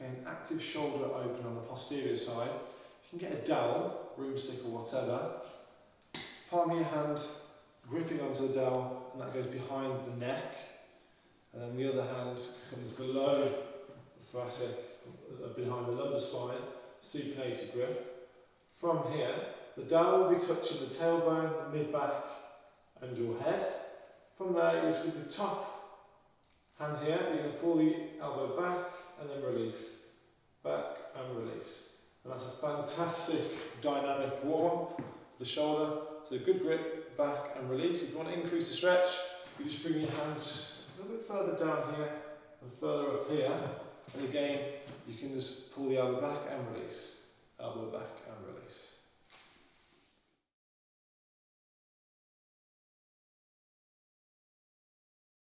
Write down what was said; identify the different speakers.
Speaker 1: Okay, an active shoulder open on the posterior side. You can get a dowel, broomstick or whatever. Palm of your hand gripping onto the dowel and that goes behind the neck. And then the other hand comes below the thoracic, uh, behind the lumbar spine, supinated grip. From here, the dowel will be touching the tailbone, the mid-back and your head. From there, is with the top hand here, you're going to pull the elbow back and then release. Back and release. And that's a fantastic dynamic warm-up the shoulder. So good grip, back and release. If you want to increase the stretch, you just bring your hands a little bit further down here and further up here. And again, you can just pull the elbow back and release. Elbow back and release.